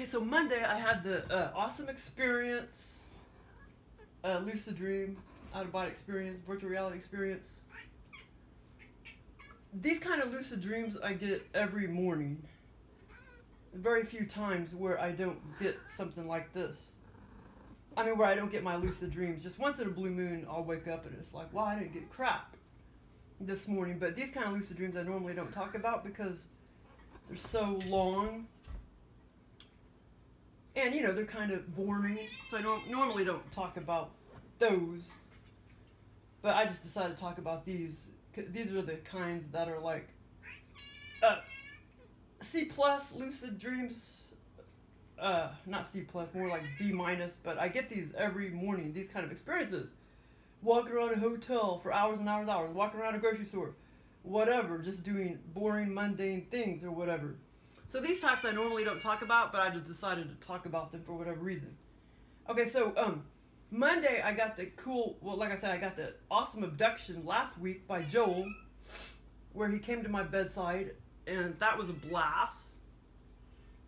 Okay, so Monday I had the uh, awesome experience, uh, lucid dream, out of body experience, virtual reality experience. These kind of lucid dreams I get every morning. Very few times where I don't get something like this. I mean, where I don't get my lucid dreams. Just once in a blue moon, I'll wake up and it's like, wow, I didn't get crap this morning. But these kind of lucid dreams I normally don't talk about because they're so long and you know they're kind of boring, so I don't normally don't talk about those. But I just decided to talk about these. These are the kinds that are like uh, C plus lucid dreams. Uh, not C plus, more like B minus. But I get these every morning. These kind of experiences. Walking around a hotel for hours and hours and hours. Walking around a grocery store, whatever. Just doing boring, mundane things or whatever. So these types I normally don't talk about, but I just decided to talk about them for whatever reason. Okay, so um, Monday I got the cool, well, like I said, I got the awesome abduction last week by Joel, where he came to my bedside, and that was a blast.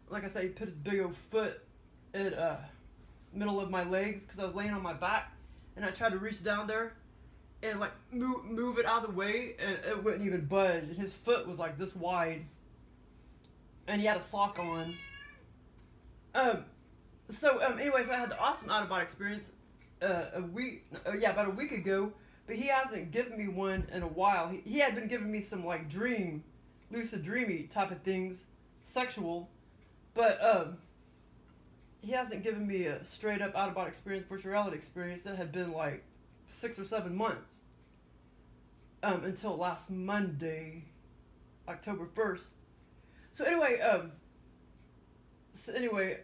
Like I said, he put his big old foot in uh, middle of my legs because I was laying on my back, and I tried to reach down there and like move move it out of the way, and it wouldn't even budge. And his foot was like this wide and he had a sock on. Um, so um, anyways, I had the awesome out of body experience uh, a week, uh, yeah, about a week ago. But he hasn't given me one in a while. He, he had been giving me some like dream, lucid dreamy type of things, sexual, but um, he hasn't given me a straight up out of body experience, virtual reality experience that had been like six or seven months. Um, until last Monday, October first so anyway, um, so anyway,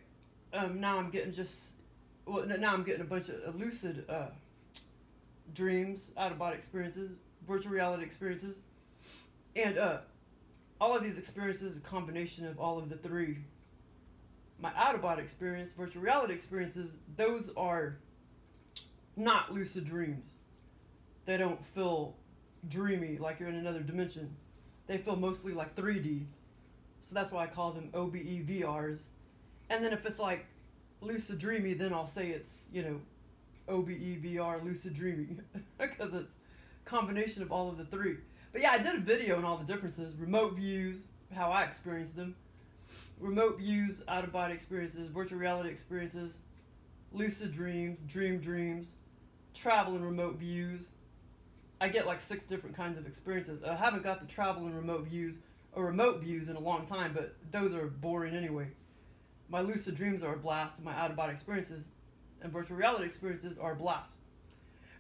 um, now I'm getting just well now I'm getting a bunch of lucid uh, dreams, out of body experiences, virtual reality experiences, and uh, all of these experiences a combination of all of the three. My out of body experience, virtual reality experiences, those are not lucid dreams. They don't feel dreamy like you're in another dimension. They feel mostly like 3D so that's why I call them OBE VRs. And then if it's like lucid dreamy, then I'll say it's, you know, OBE VR lucid dreaming because it's combination of all of the three. But yeah, I did a video on all the differences, remote views, how I experienced them, remote views, out of body experiences, virtual reality experiences, lucid dreams, dream dreams, travel and remote views. I get like six different kinds of experiences. I haven't got the travel and remote views or remote views in a long time, but those are boring anyway. My lucid dreams are a blast, and my out of body experiences and virtual reality experiences are a blast.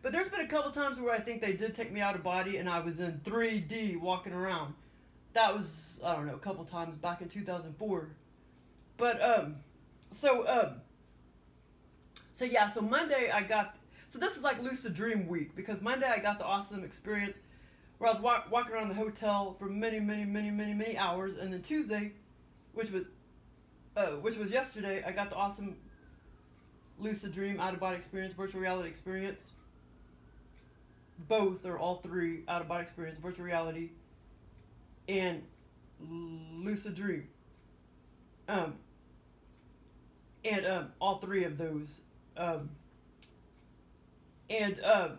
But there's been a couple times where I think they did take me out of body and I was in 3D walking around. That was, I don't know, a couple times back in 2004. But, um, so, um, so yeah, so Monday I got, so this is like lucid dream week because Monday I got the awesome experience where I was walk, walking around the hotel for many, many, many, many, many hours, and then Tuesday, which was, uh, which was yesterday, I got the awesome lucid dream, out of body experience, virtual reality experience. Both or all three out of body experience, virtual reality, and lucid dream. Um, and um, all three of those. Um, and um,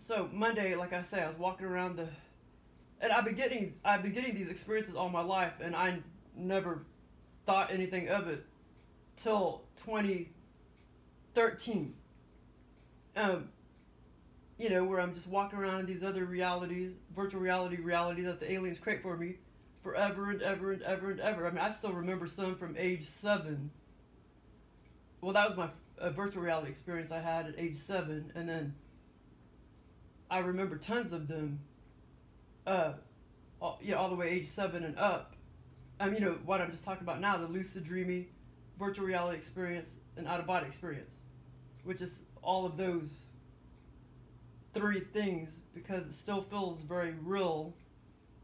so Monday, like I say, I was walking around the, and I've been getting I've been getting these experiences all my life, and I never thought anything of it till 2013. Um, you know, where I'm just walking around in these other realities, virtual reality realities that the aliens create for me, forever and ever and ever and ever. I mean, I still remember some from age seven. Well, that was my uh, virtual reality experience I had at age seven, and then I remember tons of them. Uh, all, yeah, all the way age seven and up. Um, you know what I'm just talking about now: the lucid dreamy, virtual reality experience, and out of body experience, which is all of those three things because it still feels very real.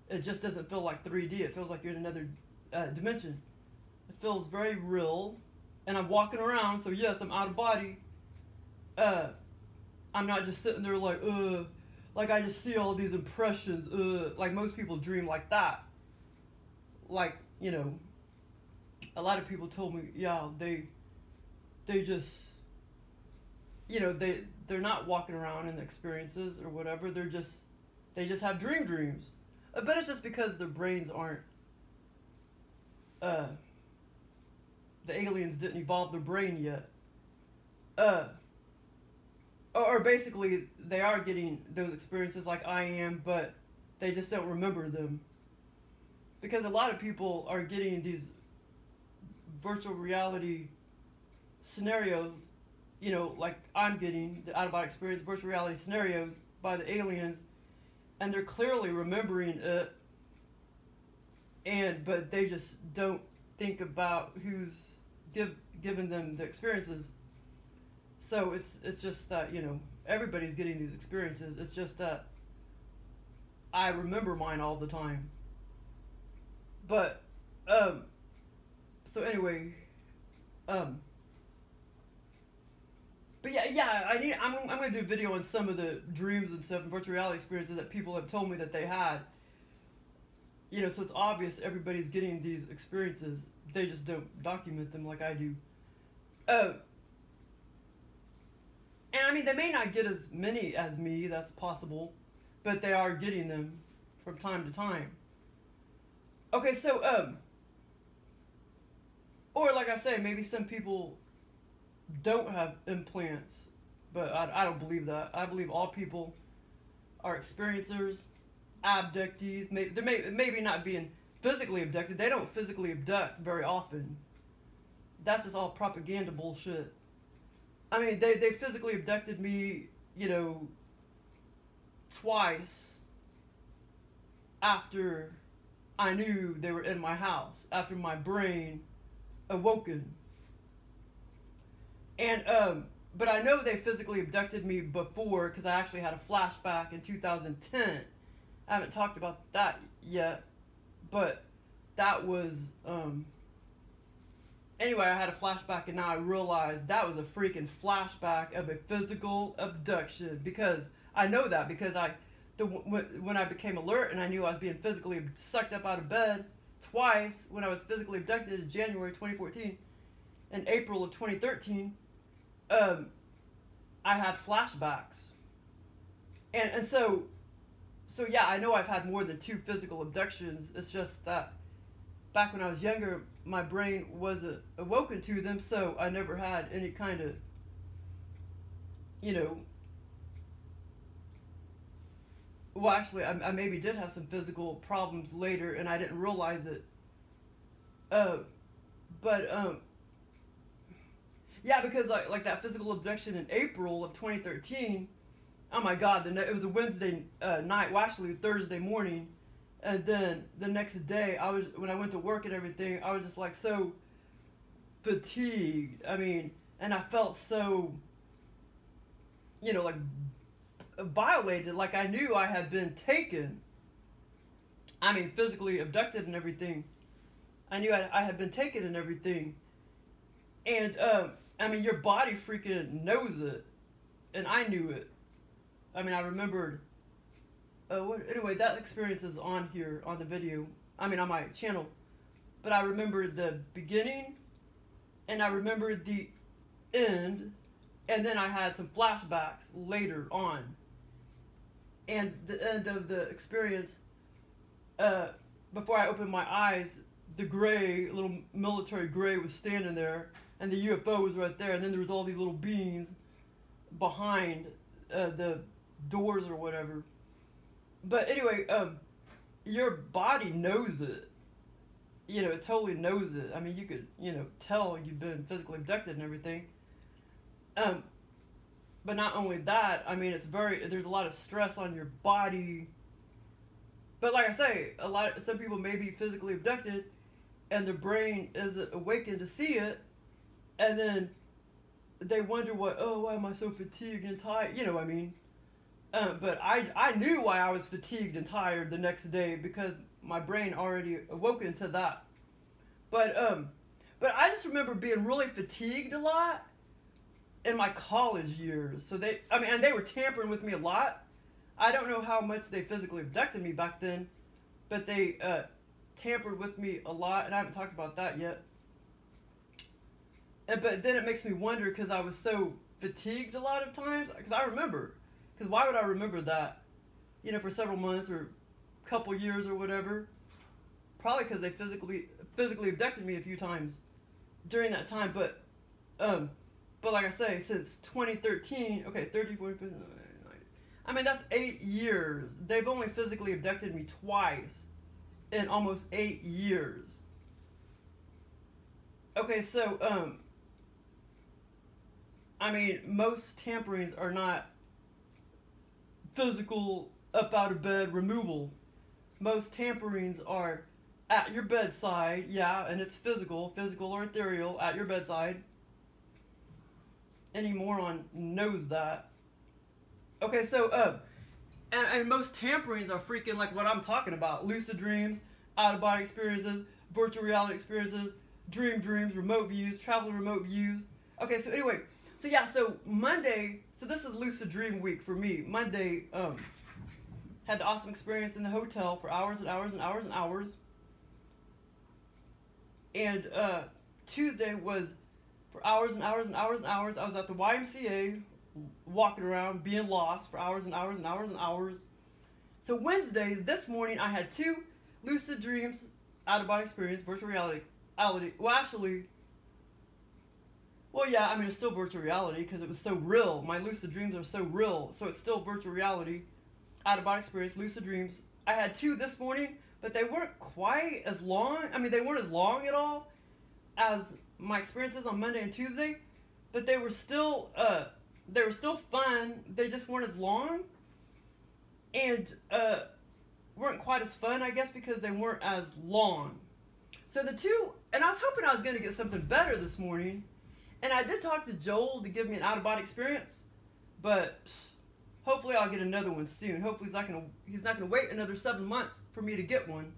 It just doesn't feel like 3D. It feels like you're in another uh, dimension. It feels very real, and I'm walking around. So yes, I'm out of body. Uh, I'm not just sitting there like, uh, like I just see all these impressions, uh, like most people dream like that. Like, you know, a lot of people told me, yeah, they they just you know, they they're not walking around in experiences or whatever. They're just they just have dream dreams. I bet it's just because their brains aren't uh the aliens didn't evolve their brain yet. Uh or basically they are getting those experiences like I am, but they just don't remember them. Because a lot of people are getting these virtual reality scenarios, you know, like I'm getting the out of body experience virtual reality scenarios by the aliens, and they're clearly remembering it, and but they just don't think about who's give giving them the experiences. So it's it's just that you know everybody's getting these experiences. It's just that I remember mine all the time. But um so anyway, um but yeah, yeah, I need. I'm, I'm gonna do a video on some of the dreams and stuff and virtual reality experiences that people have told me that they had. You know, so it's obvious everybody's getting these experiences. They just don't document them like I do. Uh, and I mean, they may not get as many as me. That's possible, but they are getting them from time to time. Okay, so um, or like I say, maybe some people don't have implants, but I, I don't believe that. I believe all people are experiencers, abductees. Maybe they may maybe not being physically abducted. They don't physically abduct very often. That's just all propaganda bullshit. I mean, they they physically abducted me, you know, twice after I knew they were in my house, after my brain awoken. And um, but I know they physically abducted me before because I actually had a flashback in 2010. I haven't talked about that yet, but that was um. Anyway, I had a flashback and now I realized that was a freaking flashback of a physical abduction because I know that because I the when I became alert and I knew I was being physically sucked up out of bed twice when I was physically abducted in January 2014 and April of 2013 um, I had flashbacks. And and so so yeah, I know I've had more than two physical abductions. It's just that back when I was younger, my brain wasn't awoken to them, so I never had any kind of you know well actually I, I maybe did have some physical problems later and I didn't realize it uh, but um, yeah, because like like that physical abduction in April of 2013. Oh my God! The it was a Wednesday uh, night, well actually Thursday morning, and then the next day I was when I went to work and everything. I was just like so fatigued. I mean, and I felt so, you know, like violated. Like I knew I had been taken. I mean, physically abducted and everything. I knew I, I had been taken and everything. And um, I mean, your body freaking knows it, and I knew it. I mean, I remembered. Uh, anyway, that experience is on here on the video. I mean, on my channel. But I remember the beginning, and I remember the end, and then I had some flashbacks later on. And the end of the experience, uh, before I opened my eyes, the gray, little military gray was standing there and the UFO was right there, and then there was all these little beings behind uh, the doors or whatever. But anyway, um, your body knows it. You know, it totally knows it. I mean, you could, you know, tell you've been physically abducted and everything. Um, but not only that, I mean, it's very there's a lot of stress on your body. But like I say, a lot some people may be physically abducted, and their brain isn't awakened to see it, and then they wonder what oh why am I so fatigued and tired you know what I mean um, but I I knew why I was fatigued and tired the next day because my brain already awoken to that but um but I just remember being really fatigued a lot in my college years so they I mean and they were tampering with me a lot I don't know how much they physically abducted me back then but they uh, tampered with me a lot and I haven't talked about that yet And, but then it makes me wonder because I was so fatigued a lot of times. Because I remember. Because why would I remember that? You know, for several months or a couple years or whatever. Probably because they physically physically abducted me a few times during that time. But, um, but like I say, since 2013, okay, 30, 40, 50, I mean, that's eight years. They've only physically abducted me twice in almost eight years. Okay, so, um, I mean, most tamperings are not physical, up out of bed removal. Most tamperings are at your bedside, yeah, and it's physical, physical or ethereal, at your bedside. Any moron knows that. Okay, so, uh, and, and most tamperings are freaking like what I'm talking about lucid dreams, out of body experiences, virtual reality experiences, dream dreams, remote views, travel remote views. Okay, so anyway, so yeah, so Monday, so this is lucid dream week for me. Monday, um, had the awesome experience in the hotel for hours and hours and hours and hours. And uh, Tuesday was for hours and hours and hours and hours. I was at the YMCA walking around, being lost for hours and hours and hours and hours. So Wednesday, this morning, I had two lucid dreams, out of body experience, virtual reality. reality. Well, actually, well, yeah, I mean, it's still virtual reality because it was so real. My lucid dreams are so real, so it's still virtual reality, out of body experience, lucid dreams. I had two this morning, but they weren't quite as long. I mean, they weren't as long at all as my experiences on Monday and Tuesday, but they were still uh, they were still fun. They just weren't as long, and uh, weren't quite as fun, I guess, because they weren't as long. So the two, and I was hoping I was going to get something better this morning, and I did talk to Joel to give me an out of body experience, but hopefully I'll get another one soon. Hopefully he's not to he's not to wait another seven months for me to get one.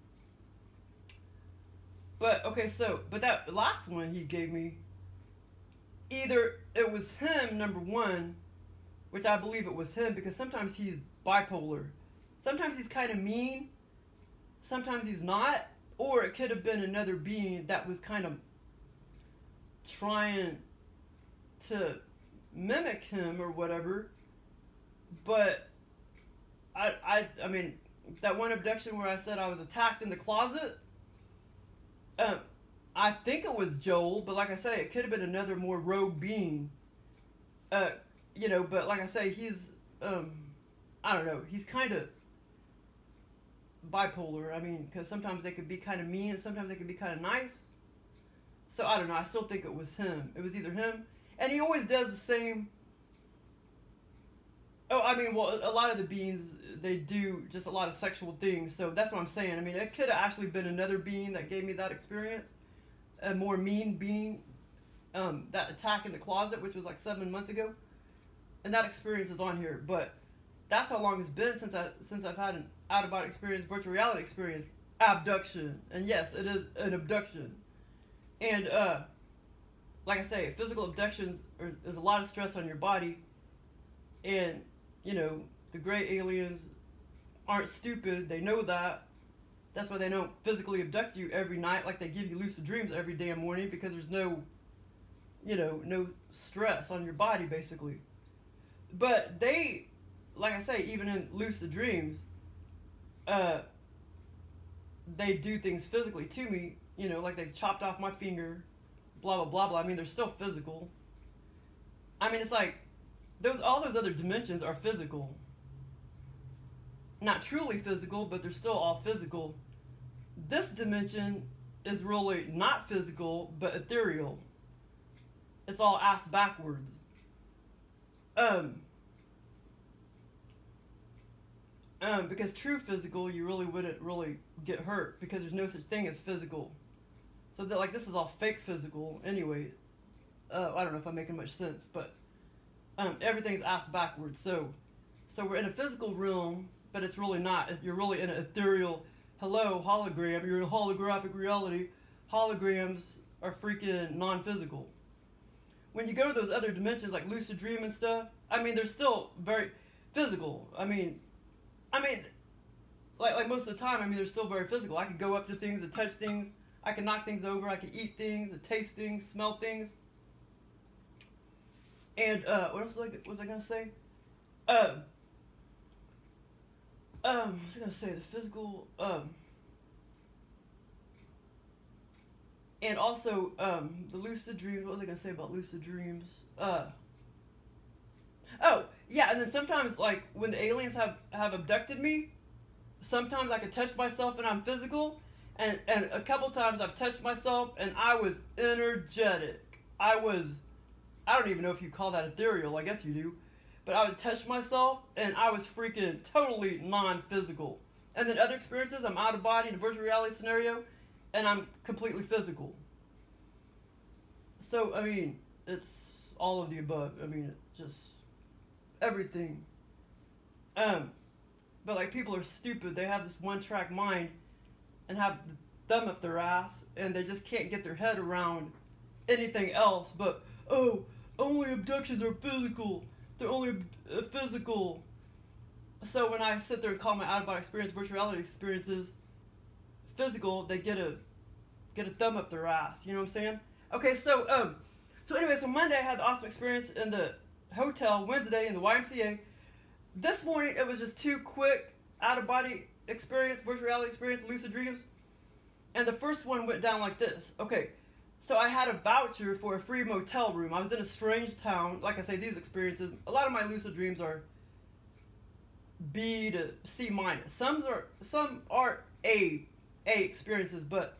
But okay, so but that last one he gave me either it was him, number one, which I believe it was him because sometimes he's bipolar. Sometimes he's kind of mean, sometimes he's not, or it could have been another being that was kind of trying to mimic him or whatever. But I, I, I mean, that one abduction where I said I was attacked in the closet. Um, I think it was Joel, but like I say, it could have been another more rogue being. Uh, you know, but like I say, he's um, I don't know, he's kind of bipolar. I mean, because sometimes they could be kind of mean, and sometimes they could be kind of nice. So I don't know. I still think it was him. It was either him, and he always does the same. Oh, I mean, well, a lot of the beans, they do just a lot of sexual things. So that's what I'm saying. I mean, it could have actually been another bean that gave me that experience a more mean bean. Um, that attack in the closet, which was like seven months ago, and that experience is on here. But that's how long it's been since I since I've had an out of body experience, virtual reality experience, abduction, and yes, it is an abduction. And uh, like I say, physical abductions is a lot of stress on your body, and you know the gray aliens aren't stupid. They know that, that's why they don't physically abduct you every night like they give you lucid dreams every damn morning because there's no, you know, no stress on your body basically. But they, like I say, even in lucid dreams, uh, they do things physically to me. You know, like they chopped off my finger, blah blah blah blah. I mean, they're still physical. I mean, it's like those all those other dimensions are physical. Not truly physical, but they're still all physical this dimension is really not physical but ethereal. It's all ass backwards. Um, um, because true physical, you really wouldn't really get hurt because there's no such thing as physical. So that like this is all fake physical anyway. Uh, I don't know if I'm making much sense, but um, everything's asked backwards. So, so we're in a physical realm, but it's really not. You're really in an ethereal hello, hologram, you're in a holographic reality. Holograms are freaking non physical. When you go to those other dimensions like lucid dream and stuff, I mean, they're still very physical. I mean, I mean, like, like most of the time, I mean, they're still very physical. I could go up to things and touch things. I can knock things over. I can eat things, taste things, smell things. And uh, what else was I, was I gonna say? Um, um, was I gonna say? The physical. Um, and also um, the lucid dreams. What was I gonna say about lucid dreams? Uh, oh yeah, and then sometimes like when the aliens have have abducted me, sometimes I can touch myself and I'm physical, and and a couple times I've touched myself and I was energetic. I was, I don't even know if you call that ethereal. I guess you do, but I would touch myself and I was freaking totally non-physical. And then other experiences, I'm out of body in a virtual reality scenario, and I'm completely physical. So I mean, it's all of the above. I mean, just everything. Um, but like people are stupid. They have this one-track mind, and have the thumb up their ass, and they just can't get their head around anything else. But oh, only abductions are physical. They're only uh, physical. So when I sit there and call my out-of-body experience virtual reality experiences physical, they get a get a thumb up their ass. You know what I'm saying? Okay, so um, so anyway, so Monday I had the awesome experience in the hotel. Wednesday in the YMCA. This morning it was just two quick out of body experience, virtual reality experience, lucid dreams. And the first one went down like this. Okay, so I had a voucher for a free motel room. I was in a strange town. Like I say, these experiences, a lot of my lucid dreams are B to C minus. Some are some are A A experiences, but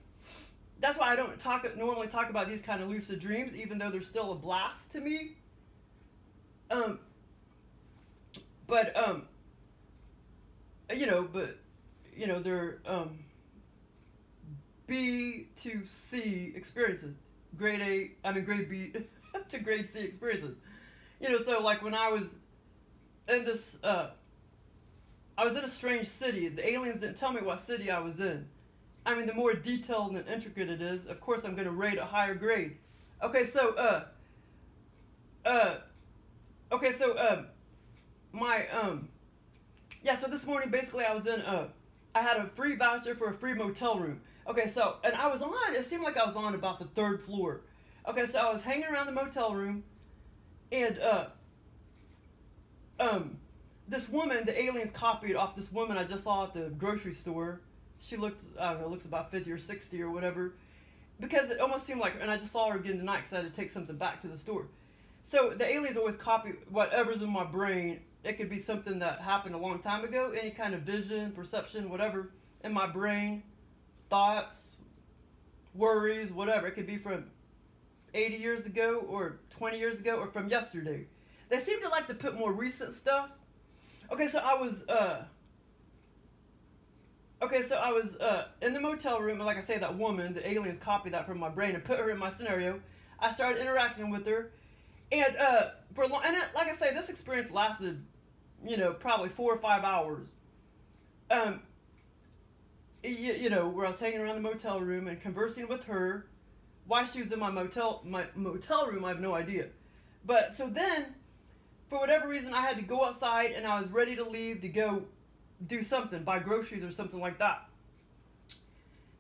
that's why I don't talk normally talk about these kind of lucid dreams, even though they're still a blast to me. Um, but um, you know, but you know, they're um, B to C experiences, grade A, I mean grade B to grade C experiences. You know, so like when I was in this, uh, I was in a strange city. The aliens didn't tell me what city I was in. I mean, the more detailed and intricate it is, of course, I'm going to rate a higher grade. Okay, so uh, uh, okay, so um, my um, yeah. So this morning, basically, I was in uh, I had a free voucher for a free motel room. Okay, so and I was on. It seemed like I was on about the third floor. Okay, so I was hanging around the motel room, and uh, um, this woman, the aliens copied off this woman I just saw at the grocery store. She looked, I don't know, looks about fifty or sixty or whatever, because it almost seemed like, and I just saw her again tonight because I had to take something back to the store. So the aliens always copy whatever's in my brain. It could be something that happened a long time ago, any kind of vision, perception, whatever in my brain thoughts, worries, whatever. It could be from 80 years ago or 20 years ago or from yesterday. They seem to like to put more recent stuff. Okay, so I was uh Okay, so I was uh in the motel room and like I say that woman, the aliens copied that from my brain and put her in my scenario. I started interacting with her and uh for long and it, like I say this experience lasted you know probably 4 or 5 hours. Um you, you know, where I was hanging around the motel room and conversing with her. Why she was in my motel my motel room, I have no idea. But so then, for whatever reason, I had to go outside and I was ready to leave to go do something, buy groceries or something like that.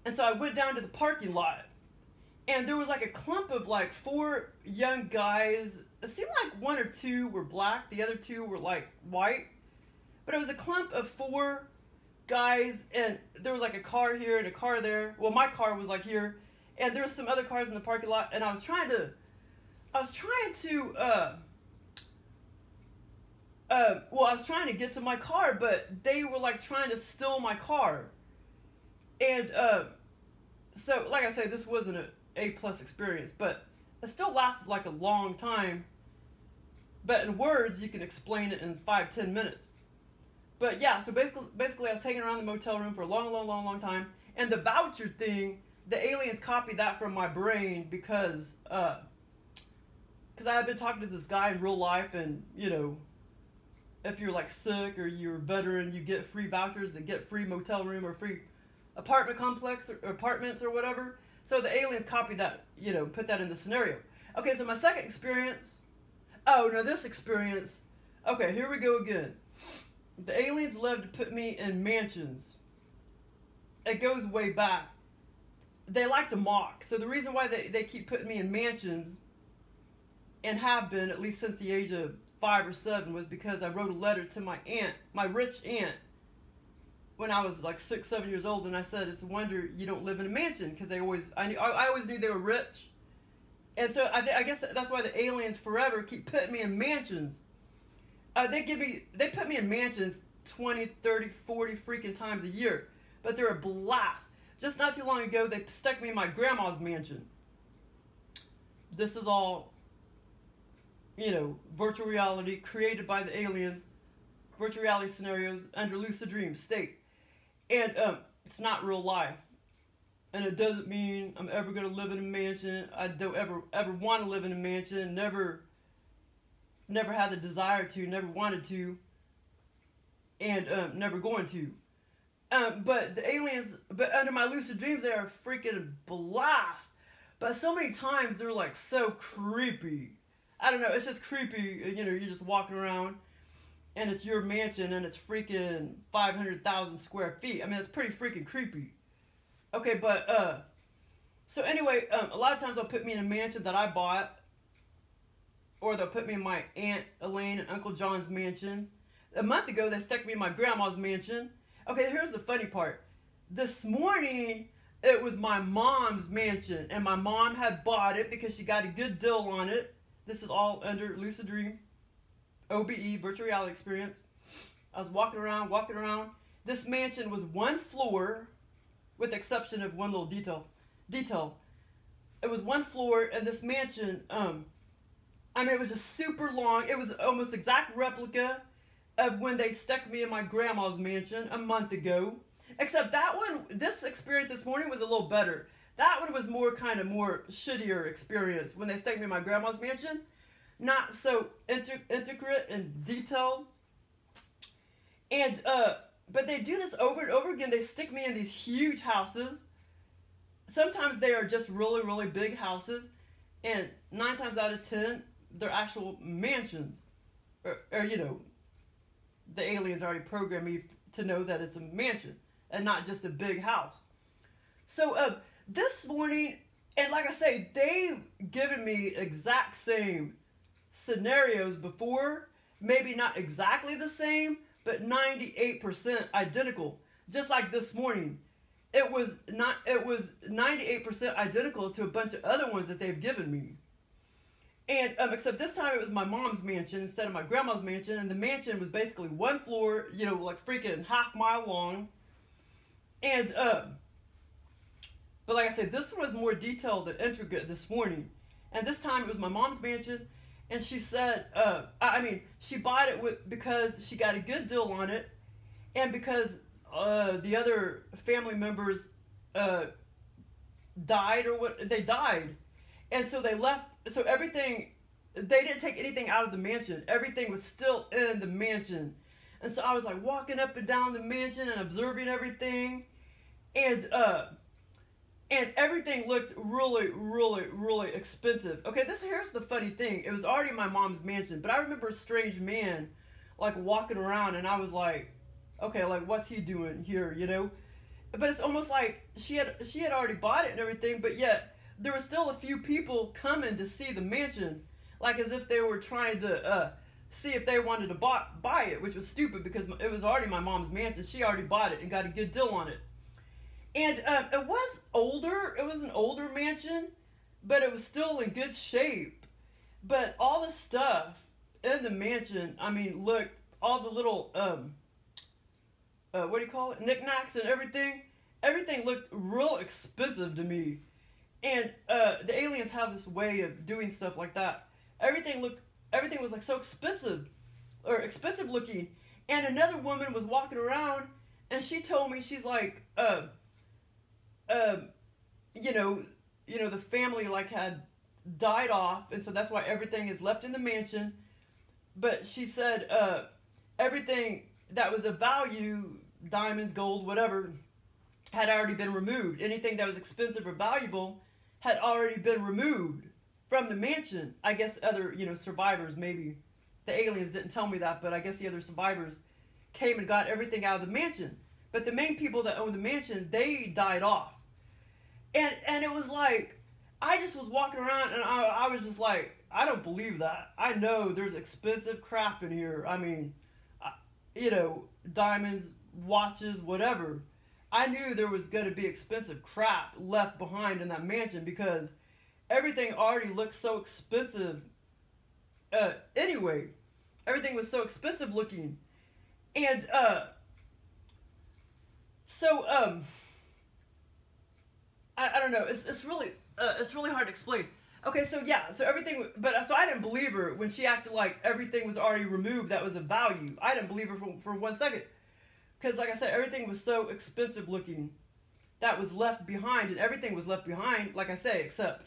And so I went down to the parking lot, and there was like a clump of like four young guys. It seemed like one or two were black, the other two were like white, but it was a clump of four guys, and there was like a car here and a car there. Well, my car was like here, and there was some other cars in the parking lot, and I was trying to, I was trying to, uh, uh, well, I was trying to get to my car, but they were like trying to steal my car, and uh, so like I said, this wasn't a A plus experience, but it still lasted like a long time. But in words, you can explain it in five ten minutes. But yeah, so basically, basically, I was hanging around the motel room for a long, long, long, long time, and the voucher thing, the aliens copied that from my brain because, uh, because I had been talking to this guy in real life, and you know, if you're like sick or you're a veteran, you get free vouchers to get free motel room or free apartment complex or apartments or whatever. So the aliens copied that, you know, put that in the scenario. Okay, so my second experience. Oh no, this experience. Okay, here we go again. The aliens love to put me in mansions. It goes way back. They like to mock. So the reason why they, they keep putting me in mansions and have been at least since the age of five or seven, was because I wrote a letter to my aunt, my rich aunt, when I was like six, seven years old, and I said, "It's a wonder you don't live in a mansion," because they always, I, knew, I, I always knew they were rich, and so I, I guess that's why the aliens forever keep putting me in mansions. Uh, they give me, they put me in mansions 20, 30, 40 freaking times a year, but they're a blast. Just not too long ago, they stuck me in my grandma's mansion. This is all, you know, virtual reality created by the aliens, virtual reality scenarios under lucid dream state. And um, it's not real life. And it doesn't mean I'm ever going to live in a mansion. I don't ever ever want to live in a mansion. Never never had the desire to, never wanted to, and um, never going to. Um, but the aliens, but under my lucid dreams, they are freaking blast. But so many times they're like so creepy. I don't know. It's just creepy. You know, you're just walking around and it's your mansion and it's freaking 500,000 square feet. I mean, it's pretty freaking creepy. Okay, but, uh, so anyway, um, a lot of times they'll put me in a mansion that I bought, or they'll put me in my Aunt Elaine and Uncle John's mansion. A month ago, they stuck me in my grandma's mansion. Okay, here's the funny part. This morning, it was my mom's mansion, and my mom had bought it because she got a good deal on it. This is all under Lucid Dream. OBE, virtual reality experience. I was walking around, walking around. This mansion was one floor, with the exception of one little detail. Detail. It was one floor, and this mansion, um, I mean, it was just super long. It was almost exact replica of when they stuck me in my grandma's mansion a month ago. Except that one, this experience this morning was a little better. That one was more kind of more shittier experience when they stuck me in my grandma's mansion not so inter- intricate and detailed. And uh, but they do this over and over again. They stick me in these huge houses. Sometimes they are just really, really big houses, and nine times out of ten, they're actual mansions, or, or you know, the aliens already programmed me to know that it's a mansion and not just a big house. So uh, this morning, and like I say, they've given me exact same scenarios before, maybe not exactly the same, but 98% identical. Just like this morning, it was not it was 98% identical to a bunch of other ones that they've given me. And um, except this time it was my mom's mansion instead of my grandma's mansion, and the mansion was basically one floor, you know, like freaking half mile long. And um, but like I said, this one was more detailed and intricate this morning. And this time it was my mom's mansion, and she said, uh, I mean, she bought it with because she got a good deal on it, and because uh, the other family members uh, died or what they died, and so they left. So everything, they didn't take anything out of the mansion. Everything was still in the mansion, and so I was like walking up and down the mansion and observing everything, and uh, and everything looked really, really, really expensive. Okay, this here's the funny thing. It was already my mom's mansion, but I remember a strange man like walking around and I was like, okay, like what's he doing here, you know? But it's almost like she had she had already bought it and everything, but yet there were still a few people coming to see the mansion, like as if they were trying to uh, see if they wanted to buy, buy it, which was stupid because it was already my mom's mansion. She already bought it and got a good deal on it. And um, it was older. It was an older mansion, but it was still in good shape. But all the stuff in the mansion, I mean, look, all the little um, uh, what do you call it, knickknacks and everything. Everything looked real expensive to me. And uh, the aliens have this way of doing stuff like that. Everything looked, everything was like so expensive, or expensive looking. And another woman was walking around, and she told me she's like, uh, um, you know, you know, the family like had died off, and so that's why everything is left in the mansion. But she said uh, everything that was of value, diamonds, gold, whatever, had already been removed. Anything that was expensive or valuable had already been removed from the mansion. I guess other, you know, survivors maybe. The aliens didn't tell me that, but I guess the other survivors came and got everything out of the mansion. But the main people that owned the mansion, they died off and and it was like I just was walking around and I, I was just like I don't believe that. I know there's expensive crap in here. I mean, I, you know, diamonds, watches, whatever. I knew there was going to be expensive crap left behind in that mansion because everything already looked so expensive. Uh, anyway, everything was so expensive looking, and uh, so um, I, I don't know. It's it's really uh, it's really hard to explain. Okay, so yeah, so everything, but so I didn't believe her when she acted like everything was already removed that was of value. I didn't believe her for, for one second. Because, like I said, everything was so expensive looking that was left behind, and everything was left behind, like I say, except,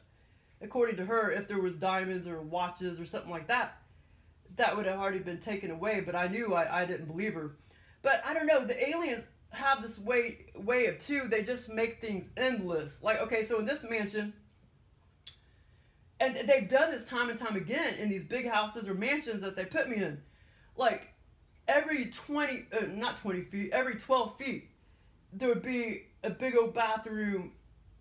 according to her, if there was diamonds or watches or something like that, that would have already been taken away, but I knew I, I didn't believe her. But I don't know, the aliens have this way way of too, they just make things endless. Like, okay, so in this mansion, and they've done this time and time again in these big houses or mansions that they put me in. Like, every 20, uh, not 20 feet, every 12 feet, there would be a big old bathroom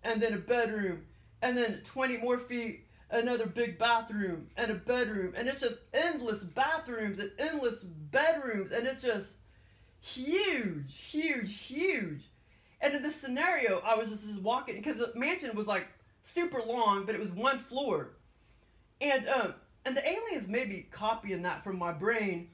and then a bedroom, and then 20 more feet, another big bathroom and a bedroom. And it's just endless bathrooms and endless bedrooms, and it's just huge, huge, huge. And in this scenario, I was just, just walking because the mansion was like super long, but it was one floor. And um, and the aliens may be copying that from my brain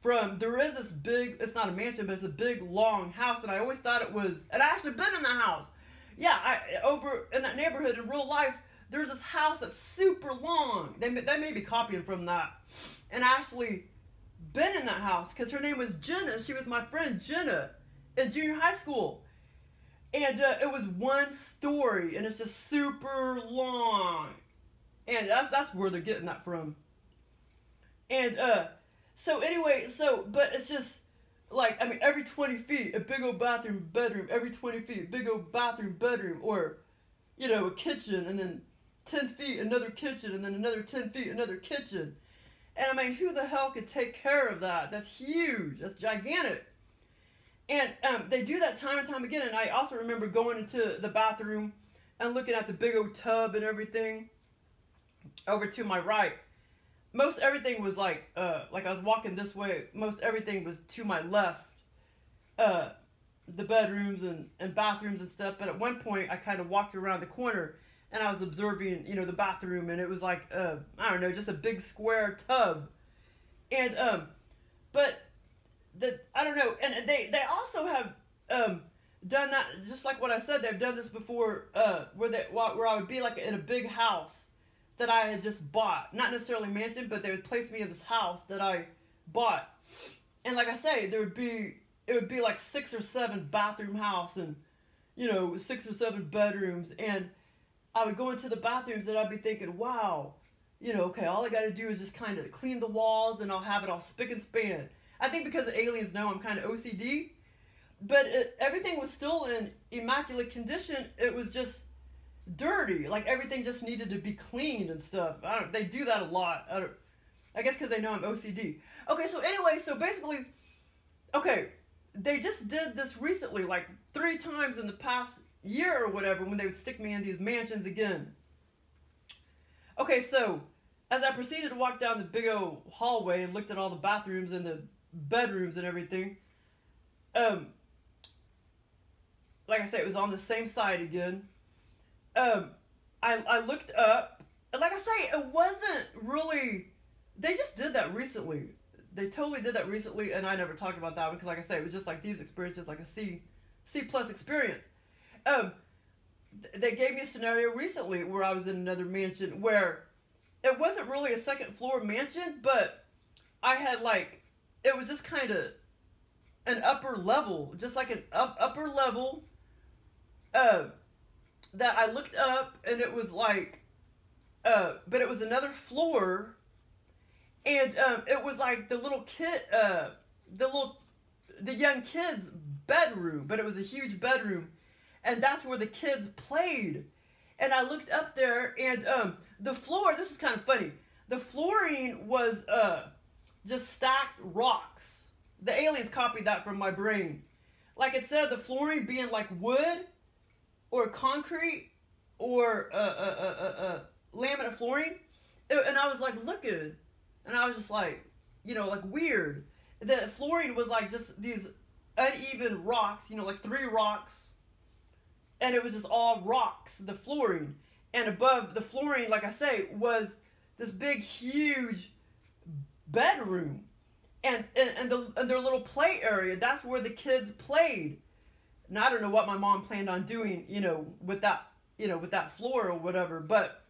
from there is this big it's not a mansion but it's a big long house and i always thought it was and i actually been in the house yeah i over in that neighborhood in real life there's this house that's super long they, they may be copying from that and i actually been in that house because her name was jenna. She was my friend jenna in junior high school. And uh, it was one story and it's just super long. And that's that's where they're getting that from. And uh so anyway, so but it's just like I mean every twenty feet a big old bathroom bedroom, every twenty feet big old bathroom bedroom, or you know a kitchen, and then ten feet another kitchen, and then another ten feet another kitchen. And I mean, who the hell could take care of that? That's huge. That's gigantic. And um, they do that time and time again. And I also remember going into the bathroom and looking at the big old tub and everything over to my right most everything was like uh like I was walking this way, most everything was to my left. Uh the bedrooms and, and bathrooms and stuff, but at one point I kind of walked around the corner and I was observing, you know, the bathroom and it was like uh I don't know, just a big square tub. And um but the I don't know, and they they also have um done that just like what I said, they've done this before uh where they where I would be like in a big house that I had just bought. Not necessarily mansion, but they would place me in this house that I bought. And like I say, there would be it would be like six or seven bathroom house and you know, six or seven bedrooms and I would go into the bathrooms and I'd be thinking, wow, you know, okay, all I got to do is just kind of clean the walls and I'll have it all spick and span. I think because aliens know I'm kind of OCD, but it, everything was still in immaculate condition. It was just dirty. Like everything just needed to be cleaned and stuff. I don't. They do that a lot. I, I guess because they know I'm OCD. Okay, so anyway, so basically, okay, they just did this recently, like three times in the past year or whatever, when they would stick me in these mansions again. Okay, so as I proceeded to walk down the big old hallway and looked at all the bathrooms and the bedrooms and everything, um, like I said, it was on the same side again um, I, I looked up, and like I say, it wasn't really. They just did that recently. They totally did that recently, and I never talked about that one because, like I say, it was just like these experiences, like a C, C plus experience. Um, they gave me a scenario recently where I was in another mansion where it wasn't really a second floor mansion, but I had like it was just kind of an upper level, just like an up upper level. Uh, that I looked up and it was like, uh, but it was another floor, and um, it was like the little kid, uh, the little, the young kids' bedroom, but it was a huge bedroom, and that's where the kids played. And I looked up there, and um, the floor. This is kind of funny. The flooring was uh, just stacked rocks. The aliens copied that from my brain. Like it said, the flooring being like wood or concrete or uh, uh, uh, uh, laminate flooring, and I was like looking, and I was just like, you know, like weird. The flooring was like just these uneven rocks, you know, like three rocks, and it was just all rocks. The flooring, and above the flooring, like I say, was this big, huge bedroom, and and, and, the, and their little play area. That's where the kids played. And I don't know what my mom planned on doing, you know, with that, you know, with that floor or whatever, but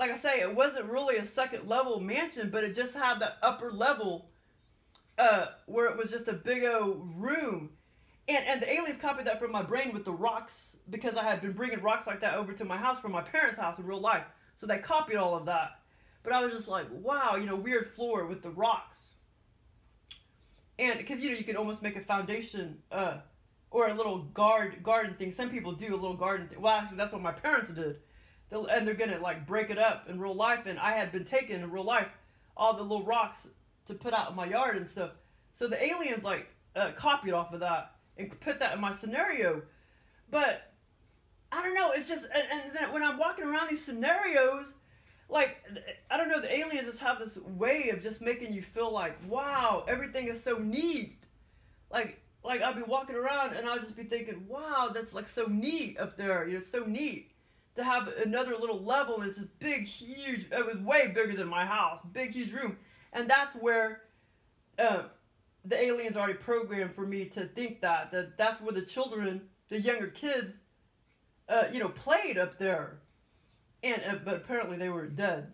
like I say, it wasn't really a second level mansion, but it just had that upper level uh, where it was just a big old room. And, and the aliens copied that from my brain with the rocks because I had been bringing rocks like that over to my house from my parents' house in real life. So they copied all of that. But I was just like, wow, you know, weird floor with the rocks. And because, you know, you can almost make a foundation uh, or a little guard garden thing. Some people do a little garden thing. Well, actually, that's what my parents did and they're gonna like break it up in real life. And I had been taking in real life all the little rocks to put out in my yard and stuff. So the aliens like uh, copied off of that and put that in my scenario. But I don't know. It's just and, and then when I'm walking around these scenarios, like I don't know, the aliens just have this way of just making you feel like, wow, everything is so neat. Like like I'll be walking around and I'll just be thinking, wow, that's like so neat up there. You know, so neat to have another little level and it's this big, huge, it was way bigger than my house, big, huge room. And that's where uh, the aliens already programmed for me to think that, that that's where the children, the younger kids, uh, you know, played up there. And, uh, but apparently they were dead.